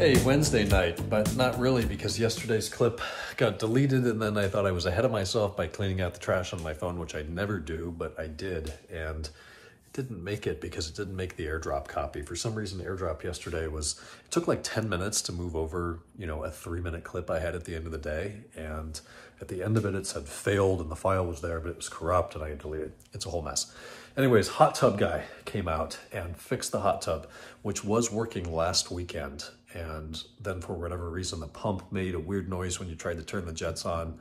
Hey, Wednesday night, but not really because yesterday's clip got deleted and then I thought I was ahead of myself by cleaning out the trash on my phone, which I never do, but I did. And it didn't make it because it didn't make the airdrop copy. For some reason, airdrop yesterday was, it took like 10 minutes to move over, you know, a three minute clip I had at the end of the day. And at the end of it, it said failed and the file was there, but it was corrupt and I deleted it. It's a whole mess. Anyways, hot tub guy came out and fixed the hot tub, which was working last weekend. And then for whatever reason, the pump made a weird noise when you tried to turn the jets on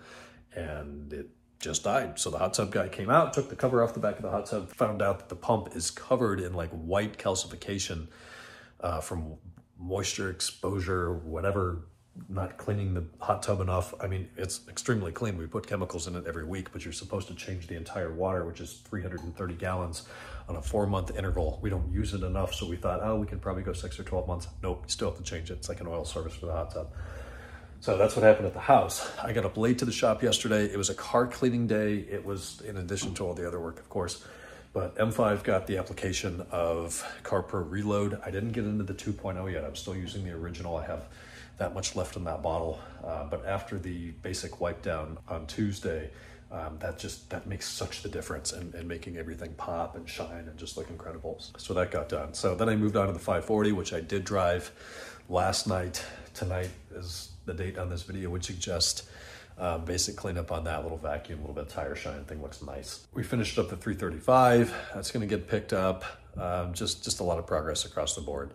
and it just died. So the hot tub guy came out, took the cover off the back of the hot tub, found out that the pump is covered in like white calcification uh, from moisture exposure, whatever not cleaning the hot tub enough. I mean, it's extremely clean. We put chemicals in it every week, but you're supposed to change the entire water, which is 330 gallons on a four month interval. We don't use it enough. So we thought, oh, we could probably go six or 12 months. Nope, you still have to change it. It's like an oil service for the hot tub. So that's what happened at the house. I got up late to the shop yesterday. It was a car cleaning day. It was in addition to all the other work, of course. But M5 got the application of CarPro Reload. I didn't get into the 2.0 yet. I'm still using the original. I have that much left in that bottle. Uh, but after the basic wipe down on Tuesday, um, that just that makes such the difference in, in, making everything pop and shine and just look incredible. So that got done. So then I moved on to the 540, which I did drive last night. Tonight is the date on this video would suggest. Uh, basic cleanup on that little vacuum, a little bit of tire shine, thing looks nice. We finished up the 335. That's gonna get picked up. Um, just, just a lot of progress across the board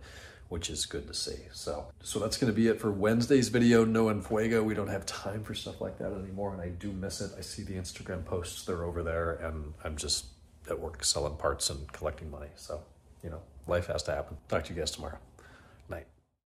which is good to see. So, so that's going to be it for Wednesday's video. No Enfuego. We don't have time for stuff like that anymore, and I do miss it. I see the Instagram posts; they're over there, and I'm just at work selling parts and collecting money. So, you know, life has to happen. Talk to you guys tomorrow.